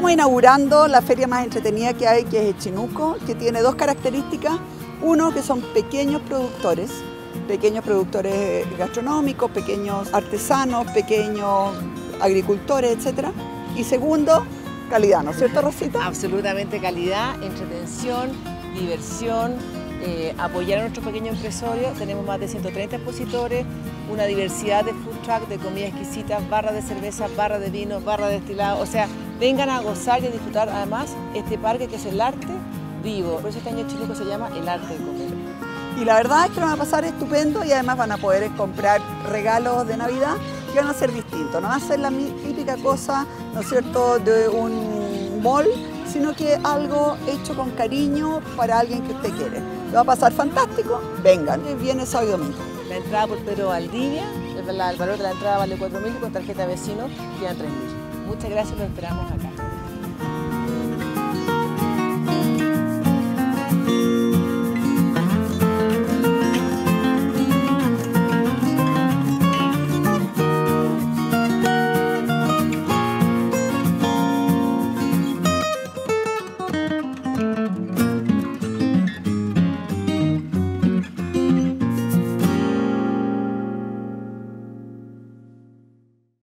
estamos inaugurando la feria más entretenida que hay, que es Echinuco, que tiene dos características. Uno, que son pequeños productores, pequeños productores gastronómicos, pequeños artesanos, pequeños agricultores, etc. Y segundo, calidad, ¿no es cierto, Rosita? Absolutamente calidad, entretención, diversión, eh, apoyar a nuestros pequeños empresarios. Tenemos más de 130 expositores, una diversidad de food truck, de comida exquisita, barra de cerveza, barra de vino, barra de destilado. O sea, vengan a gozar y a disfrutar además este parque que es el arte vivo. Por eso este año Chiluco se llama el arte de comer. Y la verdad es que lo van a pasar estupendo y además van a poder comprar regalos de Navidad que van a ser distintos. No va a ser la típica cosa, ¿no es cierto?, de un mall, sino que algo hecho con cariño para alguien que usted quiere. Lo va a pasar fantástico, vengan, viene sábado y domingo. La entrada por Pedro Valdivia, el valor de la entrada vale 4.000 y con tarjeta vecino quedan 3.000. Muchas gracias, los esperamos acá.